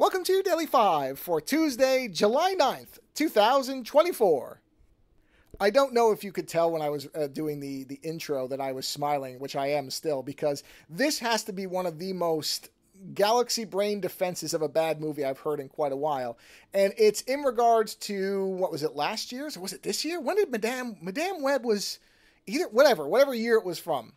Welcome to Daily 5 for Tuesday, July 9th, 2024. I don't know if you could tell when I was uh, doing the, the intro that I was smiling, which I am still, because this has to be one of the most galaxy brain defenses of a bad movie I've heard in quite a while. And it's in regards to, what was it, last year's? Or was it this year? When did Madame, Madame Web was, either, whatever, whatever year it was from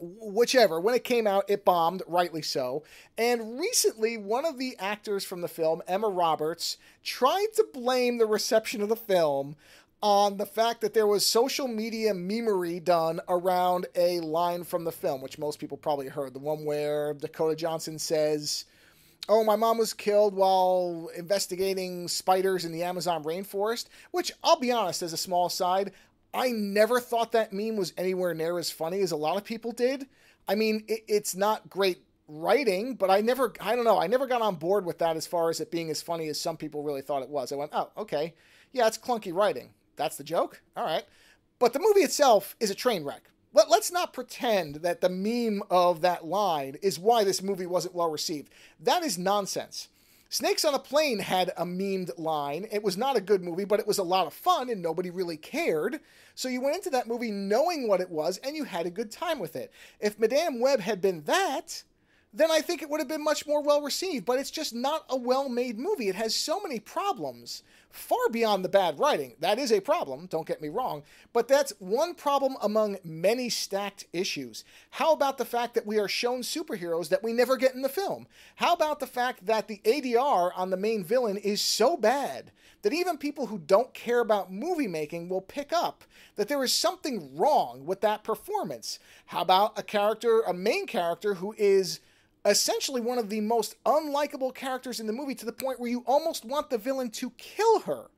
whichever. When it came out, it bombed, rightly so. And recently, one of the actors from the film, Emma Roberts, tried to blame the reception of the film on the fact that there was social media memery done around a line from the film, which most people probably heard. The one where Dakota Johnson says, Oh, my mom was killed while investigating spiders in the Amazon rainforest, which I'll be honest, as a small side, I never thought that meme was anywhere near as funny as a lot of people did. I mean, it, it's not great writing, but I never, I don't know, I never got on board with that as far as it being as funny as some people really thought it was. I went, oh, okay. Yeah, it's clunky writing. That's the joke? All right. But the movie itself is a train wreck. Let, let's not pretend that the meme of that line is why this movie wasn't well received. That is nonsense. Snakes on a Plane had a memed line. It was not a good movie, but it was a lot of fun and nobody really cared. So you went into that movie knowing what it was and you had a good time with it. If Madame Web had been that, then I think it would have been much more well received. But it's just not a well made movie. It has so many problems far beyond the bad writing. That is a problem, don't get me wrong, but that's one problem among many stacked issues. How about the fact that we are shown superheroes that we never get in the film? How about the fact that the ADR on the main villain is so bad that even people who don't care about movie making will pick up that there is something wrong with that performance? How about a character, a main character who is essentially one of the most unlikable characters in the movie to the point where you almost want the villain to kill her.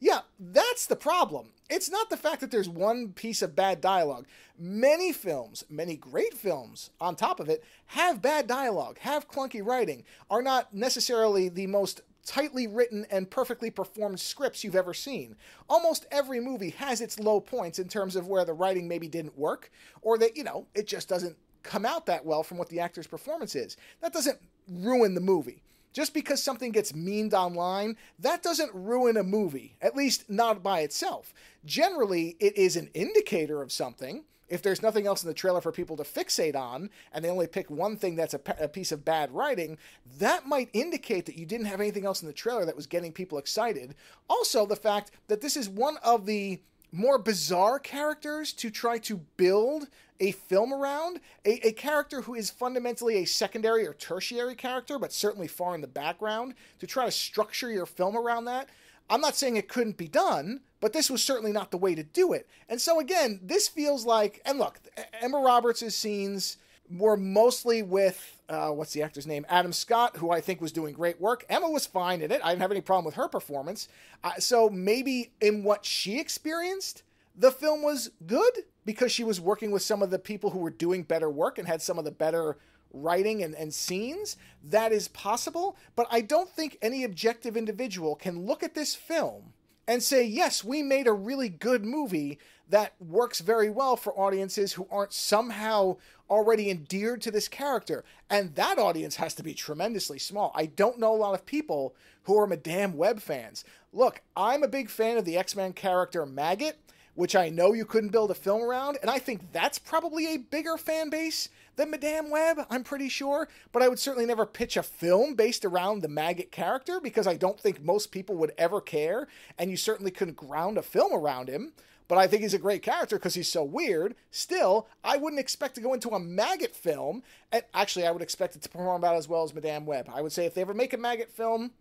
Yeah, that's the problem. It's not the fact that there's one piece of bad dialogue. Many films, many great films on top of it, have bad dialogue, have clunky writing, are not necessarily the most tightly written and perfectly performed scripts you've ever seen. Almost every movie has its low points in terms of where the writing maybe didn't work, or that, you know, it just doesn't come out that well from what the actor's performance is. That doesn't ruin the movie. Just because something gets memed online, that doesn't ruin a movie, at least not by itself. Generally, it is an indicator of something. If there's nothing else in the trailer for people to fixate on, and they only pick one thing that's a, a, piece of bad writing, that might indicate that you didn't have anything else in the trailer that was getting people excited. Also, the fact that this is one of the more bizarre characters to try to build a film around, a, a character who is fundamentally a secondary or tertiary character, but certainly far in the background, to try to structure your film around that. I'm not saying it couldn't be done, but this was certainly not the way to do it. And so, again, this feels like, and look, Emma Roberts' scenes were mostly with uh, what's the actor's name? Adam Scott, who I think was doing great work. Emma was fine in it. I didn't have any problem with her performance. Uh, so maybe in what she experienced, the film was good because she was working with some of the people who were doing better work and had some of the better writing and, and scenes. That is possible. But I don't think any objective individual can look at this film and say, yes, we made a really good movie that works very well for audiences who aren't somehow already endeared to this character. And that audience has to be tremendously small. I don't know a lot of people who are Madame Web fans. Look, I'm a big fan of the X Men character Maggott, which I know you couldn't build a film around, and I think that's probably a bigger fan base than Madame Web, I'm pretty sure. But I would certainly never pitch a film based around the Maggott character because I don't think most people would ever care, and you certainly couldn't ground a film around him but I think he's a great character because he's so weird. Still, I wouldn't expect to go into a Maggott film. And actually, I would expect it to perform about as well as Madame Web. I would say if they ever make a Maggott film,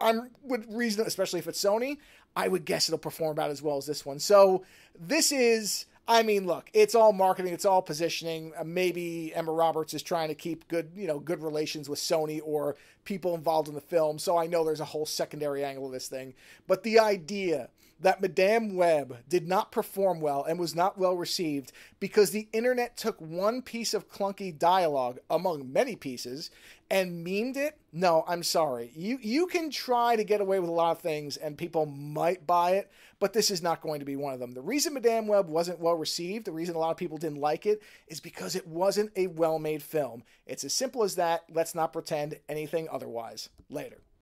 I'm would reason, especially if it's Sony, I would guess it'll perform about as well as this one. So this is I mean, look, it's all marketing, it's all positioning. Uh, maybe Emma Roberts is trying to keep good, you know, good relations with Sony or people involved in the film. So I know there's a whole secondary angle of this thing. But the idea that Madame Web did not perform well and was not well received because the internet took one piece of clunky dialogue among many pieces and memed it. No, I'm sorry. You you can try to get away with a lot of things and people might buy it, but this is not going to be one of them. The reason Madame Web wasn't well received, the reason a lot of people didn't like it is because it wasn't a well-made film. It's as simple as that. Let's not pretend anything otherwise. Later.